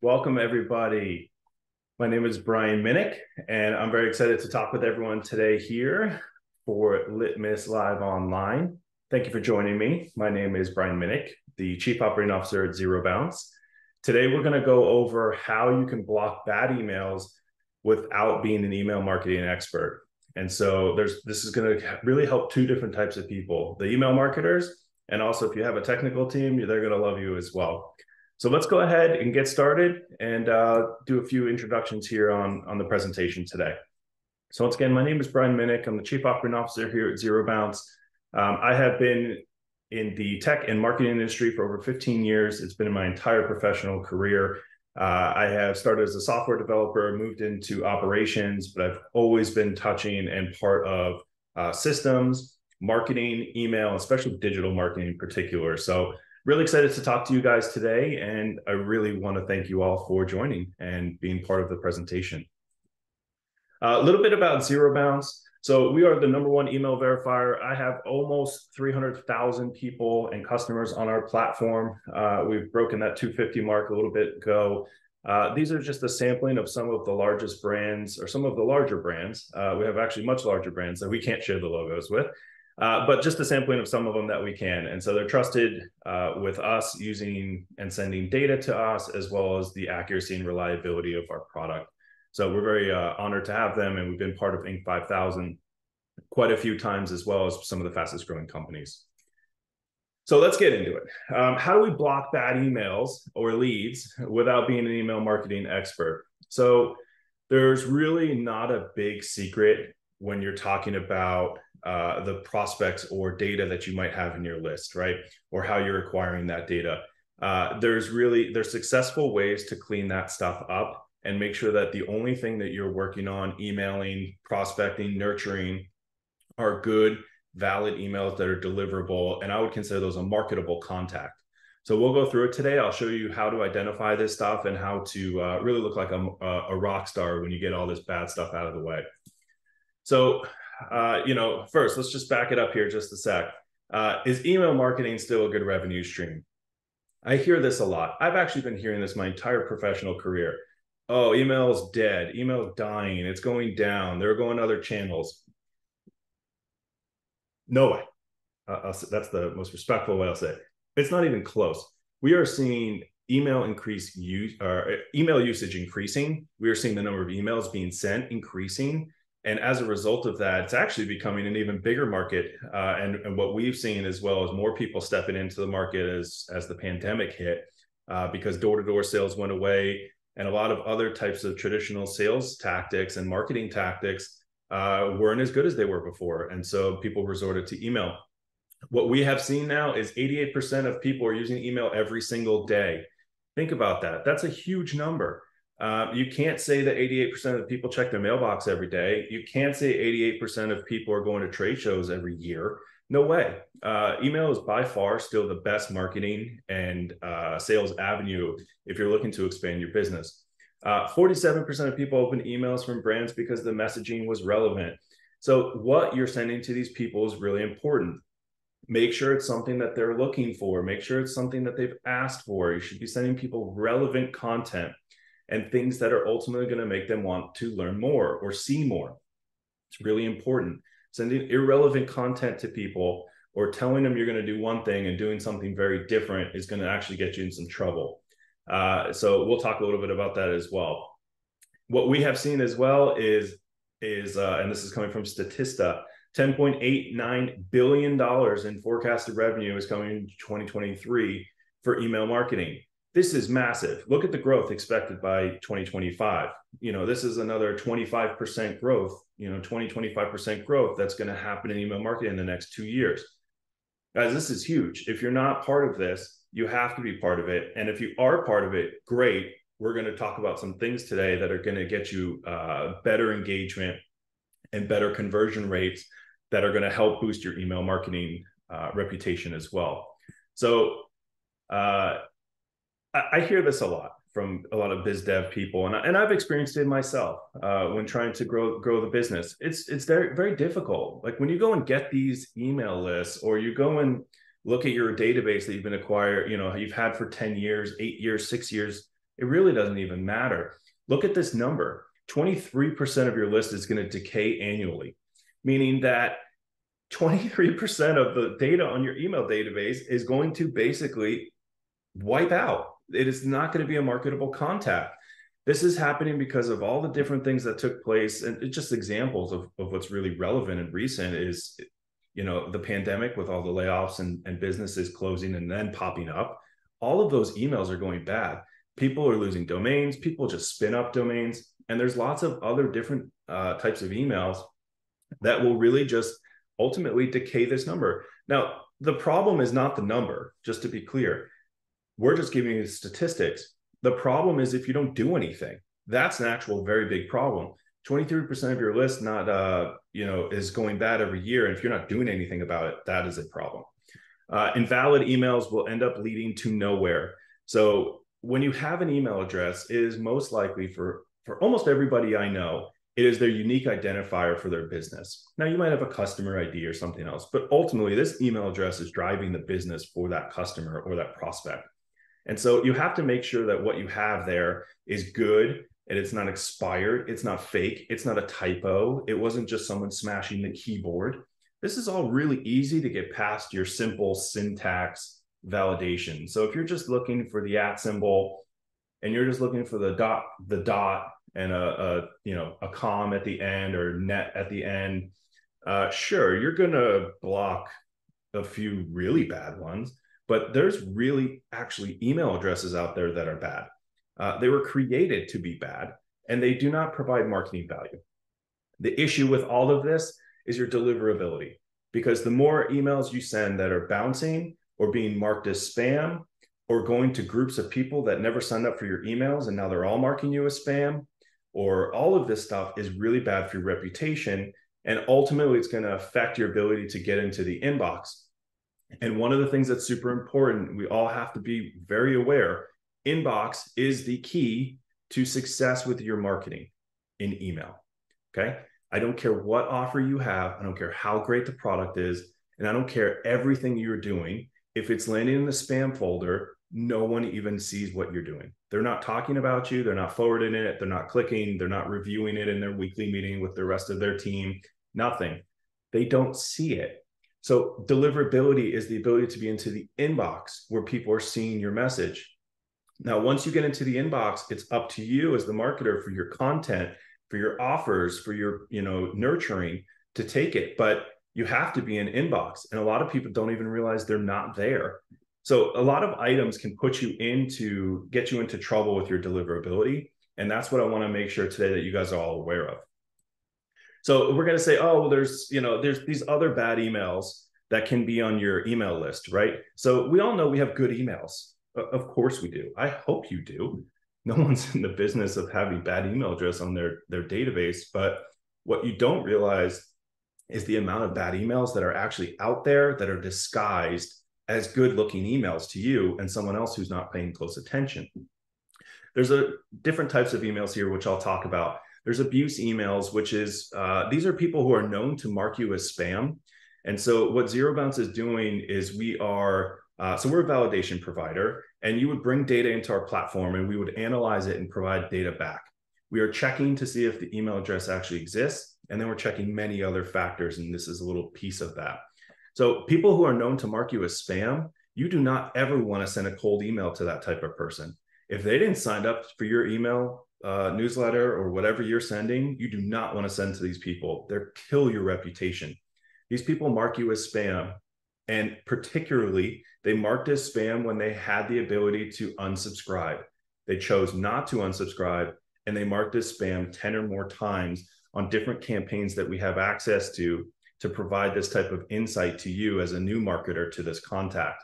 Welcome, everybody. My name is Brian Minick, and I'm very excited to talk with everyone today here for Litmus Live Online. Thank you for joining me. My name is Brian Minick, the Chief Operating Officer at Zero Bounce. Today, we're going to go over how you can block bad emails without being an email marketing expert. And so there's this is going to really help two different types of people, the email marketers, and also if you have a technical team, they're going to love you as well. So let's go ahead and get started and uh, do a few introductions here on, on the presentation today. So once again, my name is Brian Minick. I'm the Chief Operating Officer here at Zero Bounce. Um, I have been in the tech and marketing industry for over 15 years. It's been my entire professional career. Uh, I have started as a software developer, moved into operations, but I've always been touching and part of uh, systems, marketing, email, especially digital marketing in particular. So really excited to talk to you guys today. And I really want to thank you all for joining and being part of the presentation. Uh, a little bit about Zero Bounce. So we are the number one email verifier. I have almost 300,000 people and customers on our platform. Uh, we've broken that 250 mark a little bit ago. Uh, these are just a sampling of some of the largest brands or some of the larger brands. Uh, we have actually much larger brands that we can't share the logos with. Uh, but just a sampling of some of them that we can. And so they're trusted uh, with us using and sending data to us, as well as the accuracy and reliability of our product. So we're very uh, honored to have them, and we've been part of Inc. 5000 quite a few times, as well as some of the fastest growing companies. So let's get into it. Um, how do we block bad emails or leads without being an email marketing expert? So there's really not a big secret when you're talking about uh, the prospects or data that you might have in your list, right? Or how you're acquiring that data. Uh, there's really there's successful ways to clean that stuff up and make sure that the only thing that you're working on, emailing, prospecting, nurturing, are good, valid emails that are deliverable, and I would consider those a marketable contact. So we'll go through it today. I'll show you how to identify this stuff and how to uh, really look like a, a rock star when you get all this bad stuff out of the way. So uh, you know, first, let's just back it up here just a sec. Uh, is email marketing still a good revenue stream? I hear this a lot. I've actually been hearing this my entire professional career. Oh, email's dead. Email's dying. It's going down. They're going other channels. No way. Uh, that's the most respectful way I'll say it. It's not even close. We are seeing email increase use uh, email usage increasing. We are seeing the number of emails being sent increasing and as a result of that, it's actually becoming an even bigger market. Uh, and, and what we've seen as well is more people stepping into the market as as the pandemic hit, uh, because door to door sales went away, and a lot of other types of traditional sales tactics and marketing tactics uh, weren't as good as they were before, and so people resorted to email. What we have seen now is 88% of people are using email every single day. Think about that. That's a huge number. Uh, you can't say that 88% of the people check their mailbox every day. You can't say 88% of people are going to trade shows every year. No way. Uh, email is by far still the best marketing and uh, sales avenue if you're looking to expand your business. 47% uh, of people open emails from brands because the messaging was relevant. So, what you're sending to these people is really important. Make sure it's something that they're looking for. Make sure it's something that they've asked for. You should be sending people relevant content and things that are ultimately going to make them want to learn more or see more. It's really important. Sending irrelevant content to people or telling them you're going to do one thing and doing something very different is going to actually get you in some trouble. Uh, so we'll talk a little bit about that as well. What we have seen as well is is uh, and this is coming from Statista, 10.89 billion dollars in forecasted revenue is coming in 2023 for email marketing this is massive. Look at the growth expected by 2025. You know, this is another 25% growth, you know, 20, 25% growth that's going to happen in email marketing in the next two years. Guys, this is huge. If you're not part of this, you have to be part of it. And if you are part of it, great. We're going to talk about some things today that are going to get you uh, better engagement and better conversion rates that are going to help boost your email marketing uh, reputation as well. So, uh, I, hear this a lot from a lot of biz dev people, and, I, and I've experienced it myself uh, when trying to grow grow the business. It's it's very very difficult. Like when you go and get these email lists, or you go and look at your database that you've been acquired, you know, you've had for ten years, eight years, six years. It really doesn't even matter. Look at this number 23% of your list is going to decay annually, meaning that 23% of the data on your email database is going to basically wipe out. It is not going to be a marketable contact. This is happening because of all the different things that took place. And it's just examples of, of what's really relevant and recent is, you know, the pandemic with all the layoffs and, and businesses closing and then popping up. All of those emails are going bad. People are losing domains. People just spin up domains. And there's lots of other different uh, types of emails that will really just ultimately decay this number. Now, the problem is not the number, just to be clear. We're just giving you statistics. The problem is if you don't do anything, that's an actual very big problem. 23% of your list not uh, you know is going bad every year and if you're not doing anything about it that is a problem uh, invalid emails will end up leading to nowhere so when you have an email address it is most likely for for almost everybody i know it is their unique identifier for their business. Now, you might have a customer ID or something else, but ultimately, this email address is driving the business for that customer or that prospect. And so you have to make sure that what you have there is good and it's not expired, it's not fake, it's not a typo, it wasn't just someone smashing the keyboard. This is all really easy to get past your simple syntax validation. So if you're just looking for the at symbol and you're just looking for the dot, the dot and a, a you know a com at the end or net at the end uh, sure you're gonna block a few really bad ones but there's really actually email addresses out there that are bad uh, they were created to be bad and they do not provide marketing value the issue with all of this is your deliverability because the more emails you send that are bouncing or being marked as spam or going to groups of people that never signed up for your emails and now they're all marking you as spam or all of this stuff is really bad for your reputation. And ultimately, it's going to affect your ability to get into the inbox. And one of the things that's super important, we all have to be very aware inbox is the key to success with your marketing in email. Okay. I don't care what offer you have, I don't care how great the product is, and I don't care everything you're doing. If it's landing in the spam folder, no one even sees what you're doing. They're not talking about you, they're not forwarding it, they're not clicking, they're not reviewing it in their weekly meeting with the rest of their team, nothing. They don't see it. So, deliverability is the ability to be into the inbox where people are seeing your message. Now, once you get into the inbox, it's up to you as the marketer for your content, for your offers, for your, you know, nurturing to take it, but you have to be in inbox. And a lot of people don't even realize they're not there. So a lot of items can put you into get you into trouble with your deliverability. And that's what I want to make sure today that you guys are all aware of. So we're going to say, oh, there's, you know, there's these other bad emails that can be on your email list, right? So we all know we have good emails. Of course we do. I hope you do. No one's in the business of having bad email address on their, their database. But what you don't realize is the amount of bad emails that are actually out there that are disguised as good looking emails to you and someone else who's not paying close attention. There's a different types of emails here, which I'll talk about. There's abuse emails, which is uh, these are people who are known to mark you as spam. And so what Zero Bounce is doing is we are uh, so we're a validation provider, and you would bring data into our platform, and we would analyze it and provide data back. We are checking to see if the email address actually exists, and then we're checking many other factors, and this is a little piece of that. So people who are known to mark you as spam, you do not ever want to send a cold email to that type of person. If they didn't sign up for your email uh, newsletter or whatever you're sending, you do not want to send to these people. They're kill your reputation. These people mark you as spam. And particularly, they marked as spam when they had the ability to unsubscribe. They chose not to unsubscribe and they marked as spam 10 or more times on different campaigns that we have access to to provide this type of insight to you as a new marketer to this contact.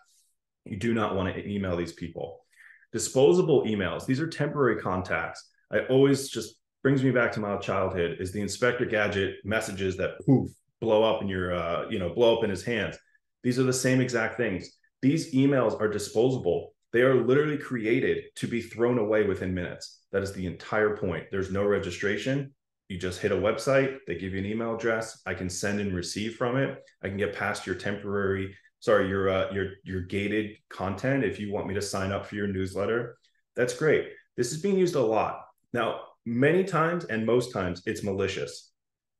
You do not want to email these people. Disposable emails, these are temporary contacts. I always just brings me back to my childhood is the inspector gadget messages that poof blow up in your uh, you know blow up in his hands. These are the same exact things. These emails are disposable. They are literally created to be thrown away within minutes. That is the entire point. There's no registration. You just hit a website they give you an email address. I can send and receive from it. I can get past your temporary sorry your uh, your your gated content if you want me to sign up for your newsletter. That's great. This is being used a lot. Now, many times and most times it's malicious.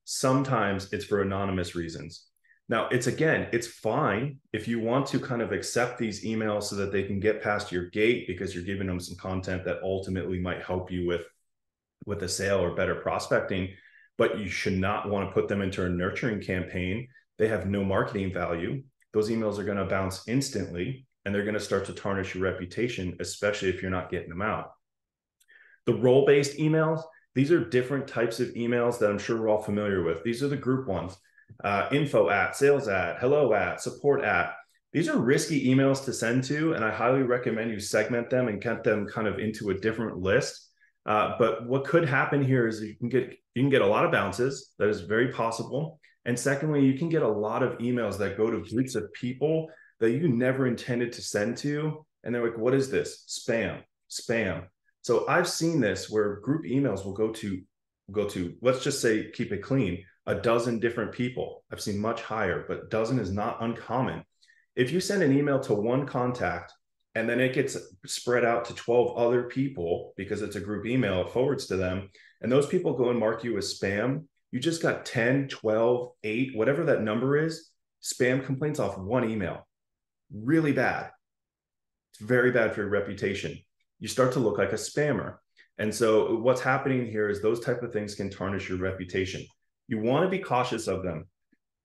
Sometimes it's for anonymous reasons. Now, it's again, it's fine if you want to kind of accept these emails so that they can get past your gate because you're giving them some content that ultimately might help you with with a sale or better prospecting, but you should not want to put them into a nurturing campaign. They have no marketing value. Those emails are going to bounce instantly and they're going to start to tarnish your reputation, especially if you're not getting them out. The role based emails, these are different types of emails that I'm sure we're all familiar with. These are the group ones uh, info at, sales at, hello at, support at. These are risky emails to send to, and I highly recommend you segment them and get them kind of into a different list. Uh, but what could happen here is you can get you can get a lot of bounces. That is very possible. And secondly, you can get a lot of emails that go to groups of people that you never intended to send to, and they're like, "What is this? Spam, spam." So I've seen this where group emails will go to go to let's just say keep it clean a dozen different people. I've seen much higher but dozen is not uncommon. If you send an email to one contact and then it gets spread out to 12 other people because it's a group email it forwards to them and those people go and mark you as spam you just got 10 12 8 whatever that number is spam complaints off one email. Really bad. It's very bad for your reputation you start to look like a spammer. And so what's happening here is those type of things can tarnish your reputation. You want to be cautious of them.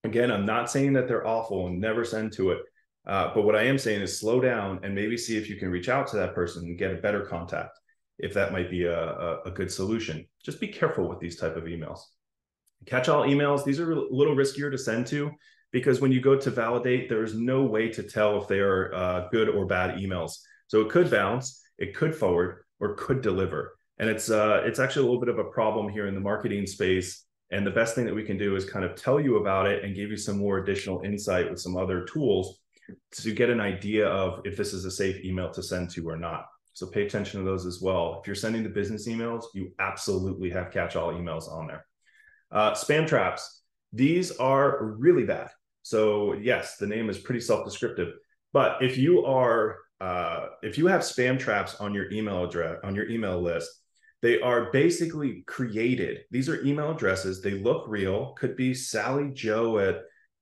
Again, I'm not saying that they're awful and never send to it. Uh, but what I am saying is slow down and maybe see if you can reach out to that person and get a better contact, if that might be a, a, a good solution. Just be careful with these type of emails. Catch all emails, these are a little riskier to send to because when you go to validate, there's no way to tell if they are uh, good or bad emails. So it could bounce it could forward or could deliver. And it's uh, it's actually a little bit of a problem here in the marketing space. And the best thing that we can do is kind of tell you about it and give you some more additional insight with some other tools to get an idea of if this is a safe email to send to or not. So pay attention to those as well. If you're sending the business emails, you absolutely have catch all emails on there. Uh, spam traps. These are really bad. So yes, the name is pretty self-descriptive. But if you are uh, if you have spam traps on your email address on your email list they are basically created. These are email addresses. They look real. Could be sally joe at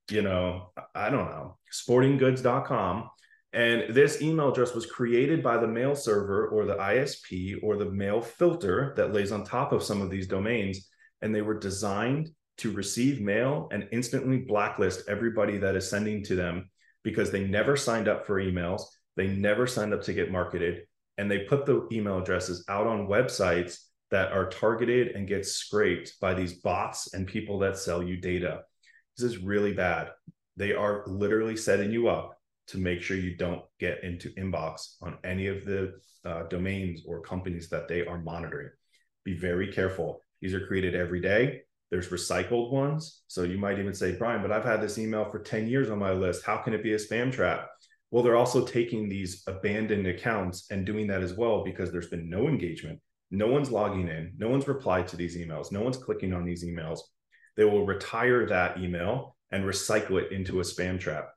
you know i don't know sportinggoods.com and this email address was created by the mail server or the isp or the mail filter that lays on top of some of these domains. And they were designed to receive mail and instantly blacklist everybody that is sending to them because they never signed up for emails they never signed up to get marketed. And they put the email addresses out on websites that are targeted and get scraped by these bots and people that sell you data. This is really bad. They are literally setting you up to make sure you don't get into inbox on any of the uh, domains or companies that they are monitoring. Be very careful. These are created every day. There's recycled ones. So you might even say, Brian, but I've had this email for 10 years on my list. How can it be a spam trap? Well, they're also taking these abandoned accounts and doing that as well because there's been no engagement. No one's logging in. No one's replied to these emails. No one's clicking on these emails. They will retire that email and recycle it into a spam trap.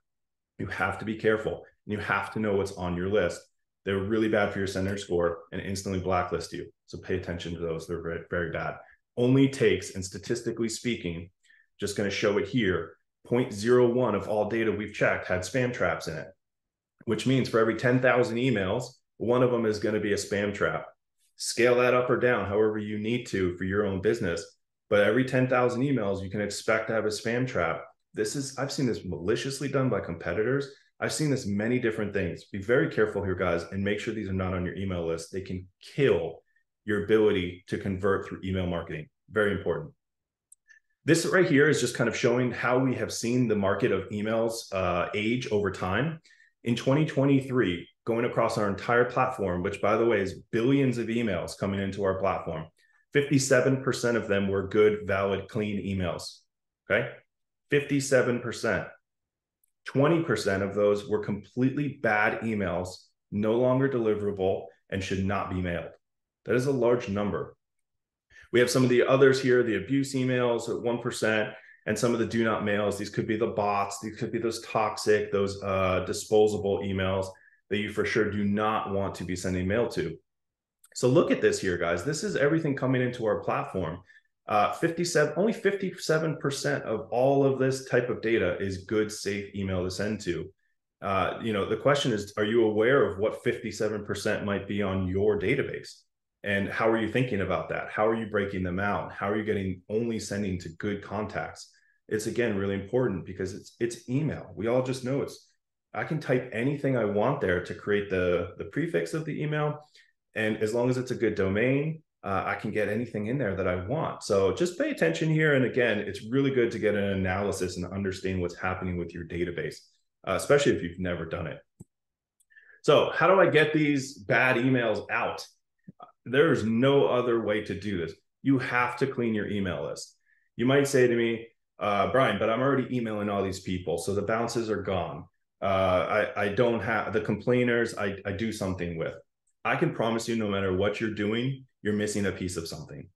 You have to be careful. And you have to know what's on your list. They're really bad for your sender score and instantly blacklist you. So pay attention to those. They're very, very bad. Only takes, and statistically speaking, just going to show it here 0.01 of all data we've checked had spam traps in it which means for every 10,000 emails, one of them is going to be a spam trap. Scale that up or down however you need to for your own business. But every 10,000 emails, you can expect to have a spam trap. This is, I've seen this maliciously done by competitors. I've seen this many different things. Be very careful here, guys, and make sure these are not on your email list. They can kill your ability to convert through email marketing. Very important. This right here is just kind of showing how we have seen the market of emails uh, age over time. In 2023, going across our entire platform, which by the way is billions of emails coming into our platform, 57% of them were good, valid, clean emails. Okay. 57%. 20% of those were completely bad emails, no longer deliverable, and should not be mailed. That is a large number. We have some of the others here, the abuse emails at 1%, and some of the do not mails these could be the bots these could be those toxic those uh, disposable emails that you for sure do not want to be sending mail to So look at this here, guys. This is everything coming into our platform. Uh, 57, only 57% of all of this type of data is good, safe email to send to. Uh, you know, the question is, are you aware of what 57% might be on your database? And how are you thinking about that? How are you breaking them out? How are you getting only sending to good contacts? It's again really important because it's it's email. We all just know it's I can type anything I want there to create the the prefix of the email. And as long as it's a good domain, uh, I can get anything in there that I want. So just pay attention here. And again, it's really good to get an analysis and understand what's happening with your database, uh, especially if you've never done it. So how do I get these bad emails out? There's no other way to do this. You have to clean your email list. You might say to me, uh, Brian, but I'm already emailing all these people, so the bounces are gone. Uh, I, I don't have the complainers. I, I do something with. I can promise you, no matter what you're doing, you're missing a piece of something.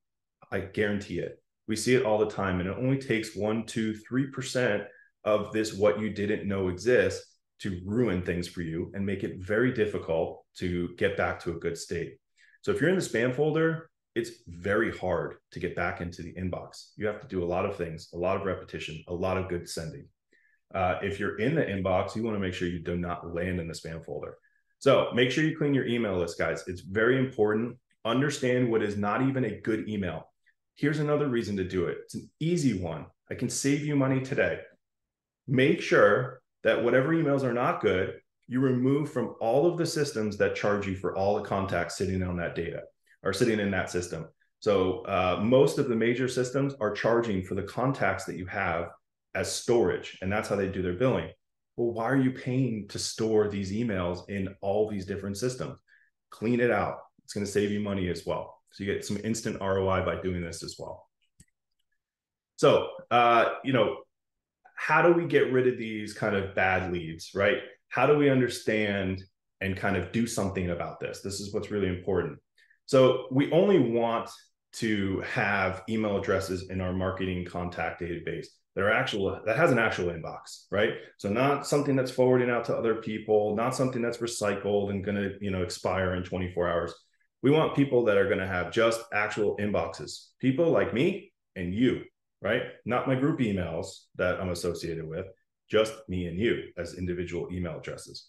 I guarantee it. We see it all the time, and it only takes one, two, three percent of this what you didn't know exists to ruin things for you and make it very difficult to get back to a good state. So if you're in the spam folder, it's very hard to get back into the inbox. You have to do a lot of things, a lot of repetition, a lot of good sending. Uh, if you're in the inbox, you want to make sure you do not land in the spam folder. So make sure you clean your email list, guys. It's very important. Understand what is not even a good email. Here's another reason to do it. It's an easy one. I can save you money today. Make sure that whatever emails are not good, you remove from all of the systems that charge you for all the contacts sitting on that data or sitting in that system. So uh, most of the major systems are charging for the contacts that you have as storage, and that's how they do their billing. Well, why are you paying to store these emails in all these different systems? Clean it out. It's going to save you money as well. So you get some instant ROI by doing this as well. So, uh, you know, how do we get rid of these kind of bad leads, right? How do we understand and kind of do something about this? This is what's really important. So we only want to have email addresses in our marketing contact database that are actual that has an actual inbox, right? So not something that's forwarding out to other people, not something that's recycled and going to, you know, expire in 24 hours. We want people that are going to have just actual inboxes. People like me and you, right? Not my group emails that I'm associated with, just me and you as individual email addresses.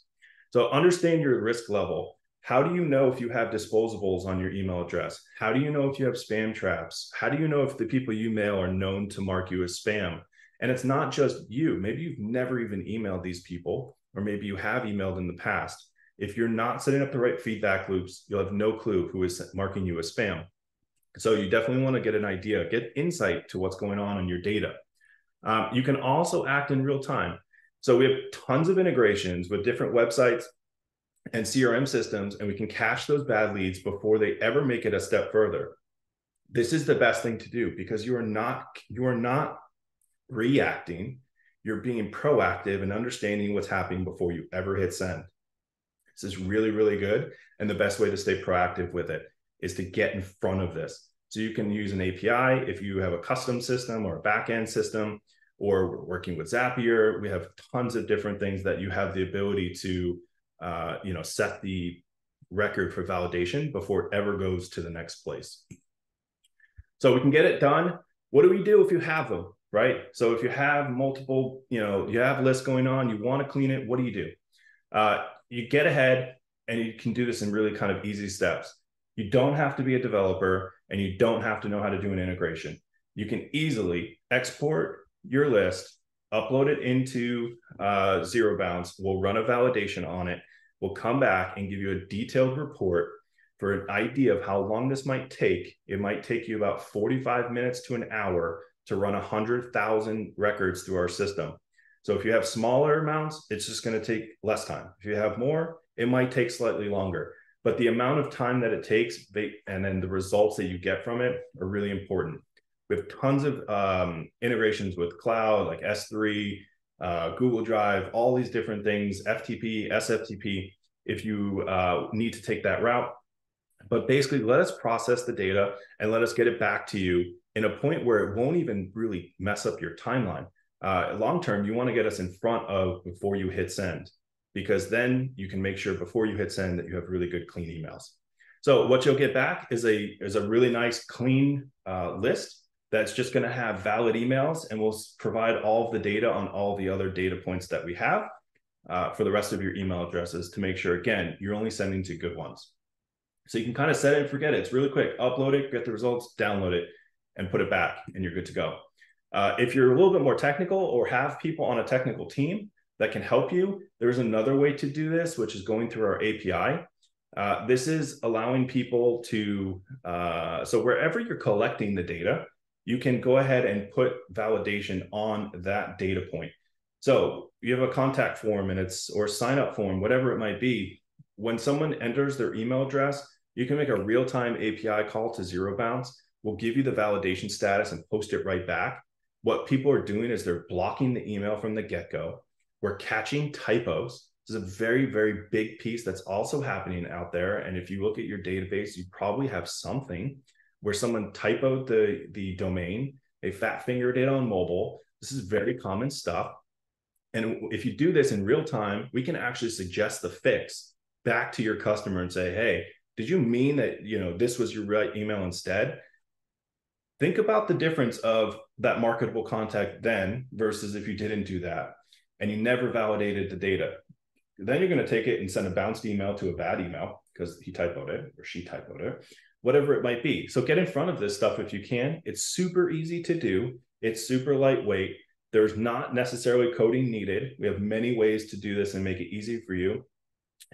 So understand your risk level. How do you know if you have disposables on your email address? How do you know if you have spam traps? How do you know if the people you mail are known to mark you as spam? And it's not just you. Maybe you've never even emailed these people, or maybe you have emailed in the past. If you're not setting up the right feedback loops, you'll have no clue who is marking you as spam. So you definitely want to get an idea, get insight to what's going on in your data. Um, you can also act in real time. So we have tons of integrations with different websites and CRM systems, and we can cache those bad leads before they ever make it a step further. This is the best thing to do because you are not you are not reacting. You're being proactive and understanding what's happening before you ever hit send. This is really, really good. And the best way to stay proactive with it is to get in front of this. So you can use an API if you have a custom system or a backend system or we're working with Zapier. We have tons of different things that you have the ability to, uh, you know, set the record for validation before it ever goes to the next place. So we can get it done. What do we do if you have them, right? So if you have multiple, you know, you have lists going on, you want to clean it, what do you do? Uh, you get ahead and you can do this in really kind of easy steps. You don't have to be a developer and you don't have to know how to do an integration. You can easily export your list, upload it into uh, Zero Bounce. We'll run a validation on it. We'll come back and give you a detailed report for an idea of how long this might take. It might take you about 45 minutes to an hour to run 100,000 records through our system. So if you have smaller amounts, it's just going to take less time. If you have more, it might take slightly longer. But the amount of time that it takes and then the results that you get from it are really important we have tons of um, integrations with cloud like S3, uh, Google Drive, all these different things, FTP, SFTP, if you uh, need to take that route. But basically, let us process the data and let us get it back to you in a point where it won't even really mess up your timeline. Uh, long term, you want to get us in front of before you hit send, because then you can make sure before you hit send that you have really good, clean emails. So what you'll get back is a is a really nice clean uh, list that's just going to have valid emails, and we'll provide all of the data on all the other data points that we have uh, for the rest of your email addresses to make sure again you're only sending to good ones. So you can kind of set it and forget it. It's really quick. Upload it, get the results, download it, and put it back, and you're good to go. Uh, if you're a little bit more technical or have people on a technical team that can help you, there's another way to do this, which is going through our API. Uh, this is allowing people to, uh, so wherever you're collecting the data, you can go ahead and put validation on that data point. So you have a contact form and it's, or sign up form, whatever it might be. When someone enters their email address, you can make a real time API call to Zero Bounce. We'll give you the validation status and post it right back. What people are doing is they're blocking the email from the get go. We're catching typos. This is a very, very big piece that's also happening out there. And if you look at your database, you probably have something where someone typoed the, the domain, they fat fingered it on mobile. This is very common stuff. And if you do this in real time, we can actually suggest the fix back to your customer and say, hey, did you mean that you know this was your right email instead? Think about the difference of that marketable contact then versus if you didn't do that and you never validated the data. Then you're going to take it and send a bounced email to a bad email because he typoed it or she typoed it, whatever it might be. So get in front of this stuff if you can. It's super easy to do. It's super lightweight. There's not necessarily coding needed. We have many ways to do this and make it easy for you.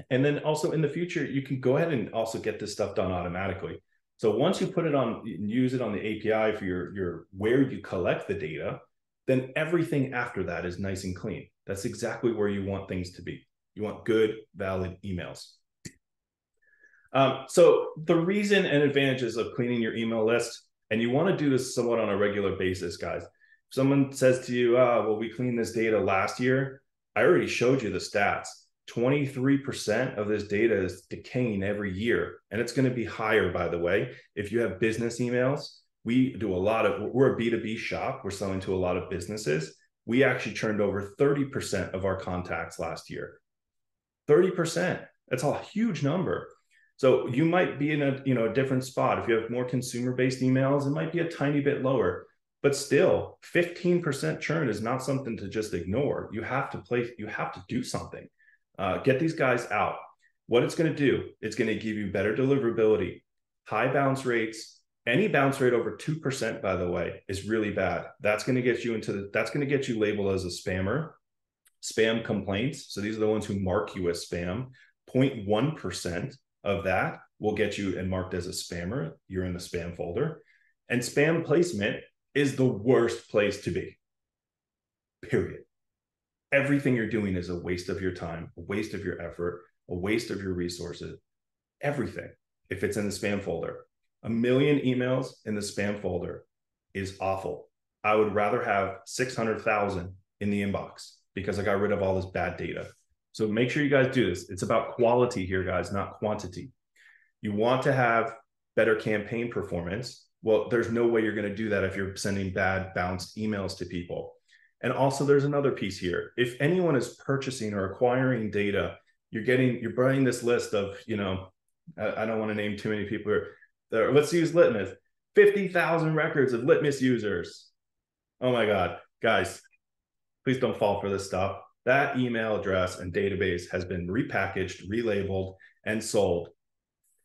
And then also in the future, you can go ahead and also get this stuff done automatically. So once you put it on, use it on the API for your, your where you collect the data, then everything after that is nice and clean. That's exactly where you want things to be. You want good, valid emails. Um, so the reason and advantages of cleaning your email list, and you want to do this somewhat on a regular basis, guys. If someone says to you, oh, well, we cleaned this data last year. I already showed you the stats 23% of this data is decaying every year. And it's going to be higher, by the way. If you have business emails, we do a lot of, we're a B2B shop. We're selling to a lot of businesses. We actually turned over 30% of our contacts last year. 30%. That's a huge number. So you might be in a you know a different spot. If you have more consumer-based emails, it might be a tiny bit lower. But still, 15% churn is not something to just ignore. You have to play, you have to do something. Uh, get these guys out. What it's going to do, it's going to give you better deliverability, high bounce rates. Any bounce rate over 2%, by the way, is really bad. That's going to get you into the, that's going to get you labeled as a spammer. Spam complaints. So these are the ones who mark you as spam. 0.1% of that will get you and marked as a spammer. You're in the spam folder. And spam placement is the worst place to be. Period everything you're doing is a waste of your time, a waste of your effort, a waste of your resources. Everything, if it's in the spam folder. A million emails in the spam folder is awful. I would rather have 600,000 in the inbox because I got rid of all this bad data. So make sure you guys do this. It's about quality here, guys, not quantity. You want to have better campaign performance. Well, there's no way you're going to do that if you're sending bad bounced emails to people. And also, there's another piece here. If anyone is purchasing or acquiring data, you're getting, you're buying this list of, you know, I, I don't want to name too many people. There, let's use Litmus 50,000 records of Litmus users. Oh my God, guys, please don't fall for this stuff. That email address and database has been repackaged, relabeled, and sold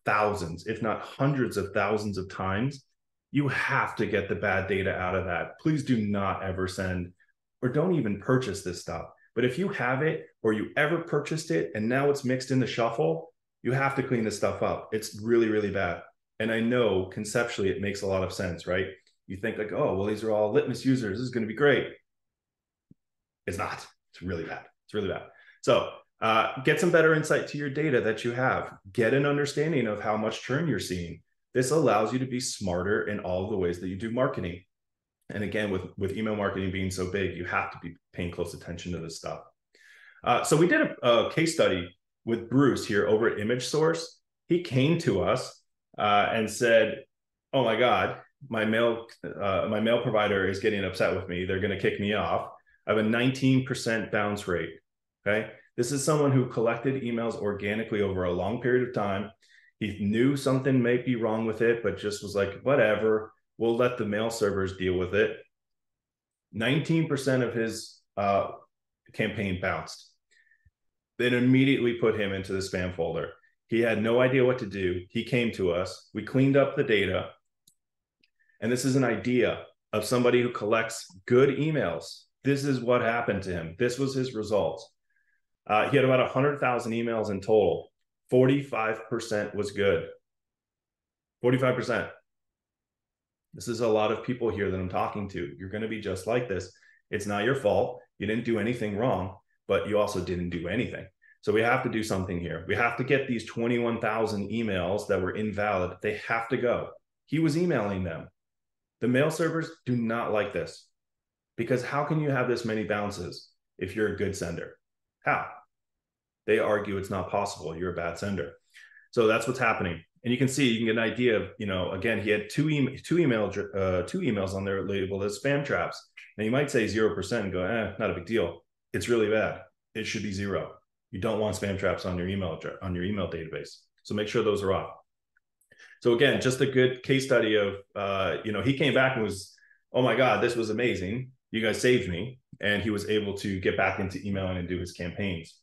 thousands, if not hundreds of thousands of times. You have to get the bad data out of that. Please do not ever send or don't even purchase this stuff. But if you have it or you ever purchased it and now it's mixed in the shuffle, you have to clean this stuff up. It's really, really bad. And I know conceptually it makes a lot of sense, right? You think like, oh, well, these are all litmus users. This is going to be great. It's not. It's really bad. It's really bad. So uh, get some better insight to your data that you have. Get an understanding of how much churn you're seeing. This allows you to be smarter in all the ways that you do marketing and again with with email marketing being so big you have to be paying close attention to this stuff uh, so we did a, a, case study with bruce here over at image source he came to us uh, and said oh my god my mail uh, my mail provider is getting upset with me they're going to kick me off i have a 19% bounce rate okay this is someone who collected emails organically over a long period of time He knew something might be wrong with it, but just was like, whatever, we'll let the mail servers deal with it. 19% of his uh, campaign bounced. Then immediately put him into the spam folder. He had no idea what to do. He came to us. We cleaned up the data. And this is an idea of somebody who collects good emails. This is what happened to him. This was his result. Uh, he had about 100,000 emails in total. 45% was good. 45%. This is a lot of people here that I'm talking to. You're going to be just like this. It's not your fault. You didn't do anything wrong, but you also didn't do anything. So we have to do something here. We have to get these 21,000 emails that were invalid. They have to go. He was emailing them. The mail servers do not like this because how can you have this many bounces if you're a good sender? How? They argue it's not possible. You're a bad sender. So that's what's happening. And you can see, you can get an idea of, you know, again, he had two, two email, uh, two emails on there labeled as spam traps. Now you might say 0% and go, eh, not a big deal. It's really bad. It should be zero. You don't want spam traps on your email on your email database. So make sure those are off. So again, just a good case study of, uh, you know, he came back and was, oh my God, this was amazing. You guys saved me. And he was able to get back into emailing and do his campaigns.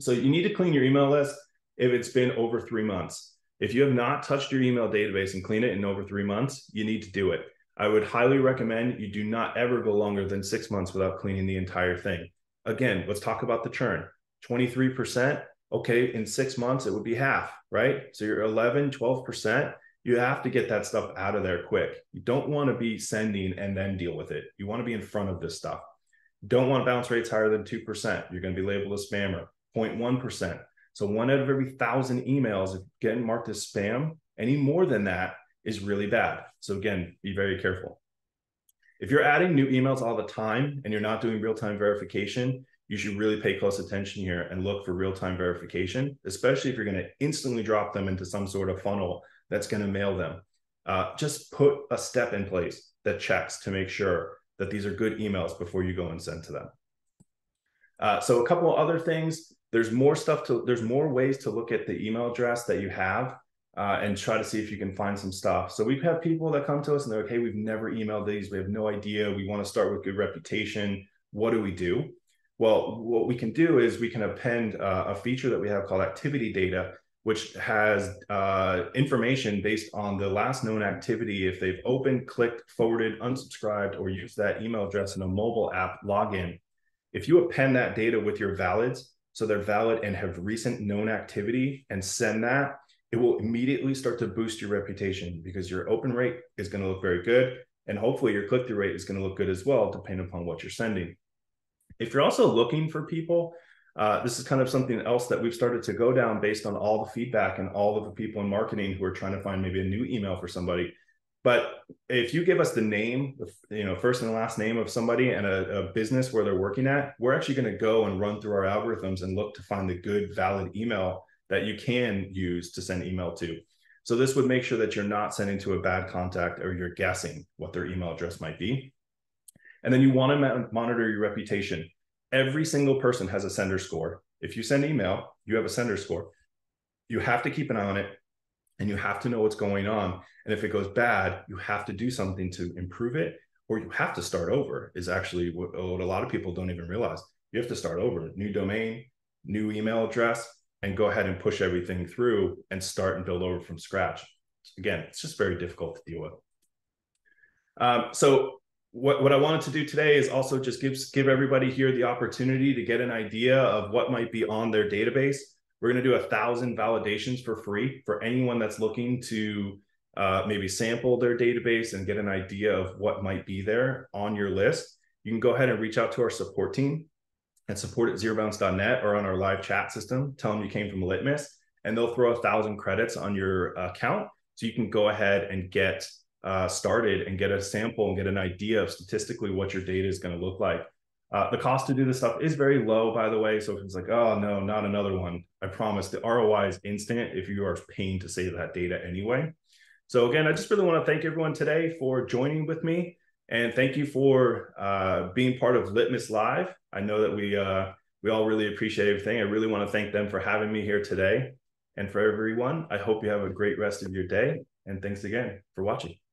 So you need to clean your email list if it's been over three months. If you have not touched your email database and clean it in over three months, you need to do it. I would highly recommend you do not ever go longer than six months without cleaning the entire thing. Again, let's talk about the churn 23%. Okay, in six months, it would be half, right? So you're 11, 12%. You have to get that stuff out of there quick. You don't want to be sending and then deal with it. You want to be in front of this stuff. Don't want bounce rates higher than 2%. You're going to be labeled a spammer. 0.1%. So one out of every thousand emails getting marked as spam. Any more than that, is really bad. So again, be very careful. If you're adding new emails all the time and you're not doing real-time verification, you should really pay close attention here and look for real-time verification, especially if you're going to instantly drop them into some sort of funnel that's going to mail them. Uh, just put a step in place that checks to make sure that these are good emails before you go and send to them. Uh, so a couple of other things. There's more stuff to. There's more ways to look at the email address that you have uh, and try to see if you can find some stuff. So we've had people that come to us and they're like, hey, we've never emailed these. We have no idea. We want to start with good reputation. What do we do? Well, what we can do is we can append uh, a feature that we have called activity data, which has uh, information based on the last known activity. If they've opened, clicked, forwarded, unsubscribed, or used that email address in a mobile app login, if you append that data with your valids, so they're valid and have recent known activity, and send that, it will immediately start to boost your reputation because your open rate is going to look very good. And hopefully your click through rate is going to look good as well, depending upon what you're sending. If you're also looking for people, uh, this is kind of something else that we've started to go down based on all the feedback and all of the people in marketing who are trying to find maybe a new email for somebody. But if you give us the name, you know, first and last name of somebody and a, a business where they're working at, we're actually going to go and run through our algorithms and look to find the good, valid email that you can use to send email to. So this would make sure that you're not sending to a bad contact or you're guessing what their email address might be. And then you want to monitor your reputation. Every single person has a sender score. If you send email, you have a sender score. You have to keep an eye on it and you have to know what's going on. And if it goes bad, you have to do something to improve it or you have to start over, is actually what, what a lot of people don't even realize. You have to start over, new domain, new email address, and go ahead and push everything through and start and build over from scratch. Again, it's just very difficult to deal with. Um, so what, what I wanted to do today is also just give, give everybody here the opportunity to get an idea of what might be on their database. We're going to do a thousand validations for free for anyone that's looking to uh, maybe sample their database and get an idea of what might be there on your list. You can go ahead and reach out to our support team and support at zerobounce.net or on our live chat system. Tell them you came from Litmus, and they'll throw a thousand credits on your account. So you can go ahead and get uh, started and get a sample and get an idea of statistically what your data is going to look like. Uh, the cost to do this stuff is very low, by the way. So if it's like, oh no, not another one, I promise the ROI is instant if you are paying to save that data anyway. So again, I just really want to thank everyone today for joining with me. And thank you for uh, being part of Litmus Live. I know that we uh, we all really appreciate everything. I really want to thank them for having me here today. And for everyone, I hope you have a great rest of your day. And thanks again for watching.